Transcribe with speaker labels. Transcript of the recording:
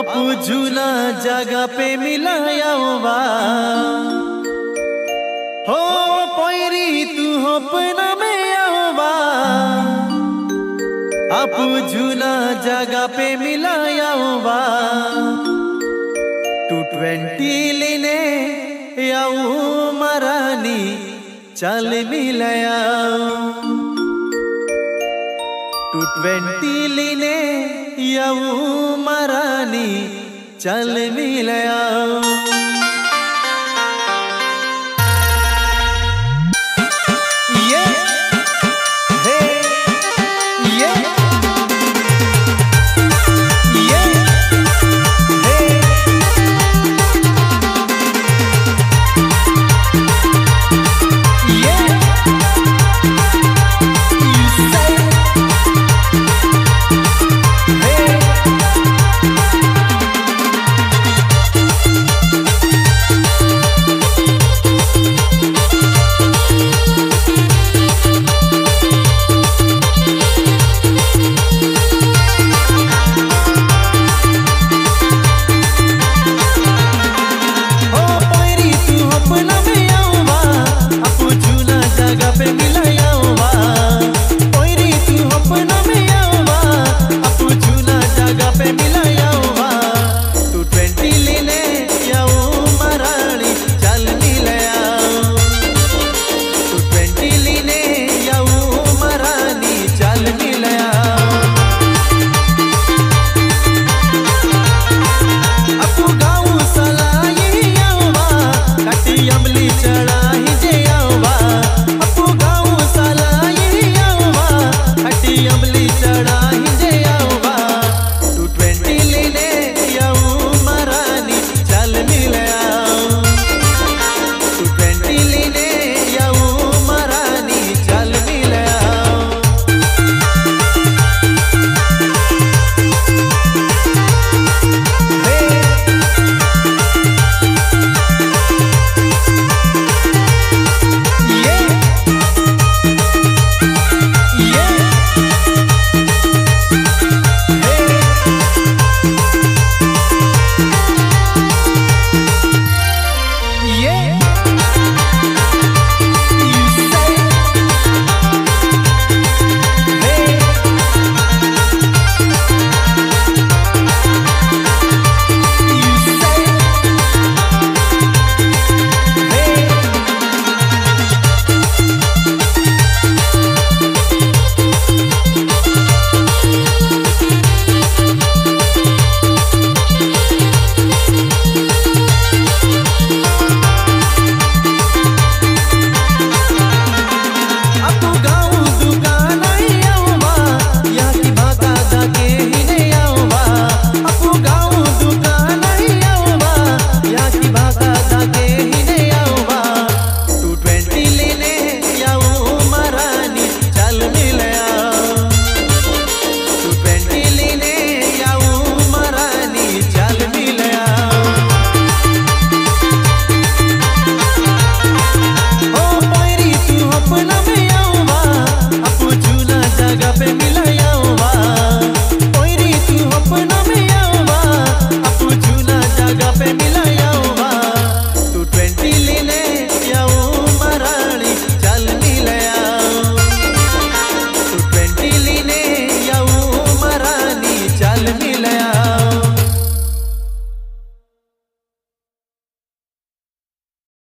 Speaker 1: आप झूला जगह पे मिलाया हुआ। हो पैरी तू हो पना में आवा आप झूला जगह पे मिलाया हुआ। टू ट्वेंटी लेने आऊ मरानी, चल मिलाया। ಟ್ವೆಂಟಿಲಿನೇ ಯವು ಮರಾನಿ ಚಲ್ ಮಿಲಯಾ